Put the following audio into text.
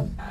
Bye.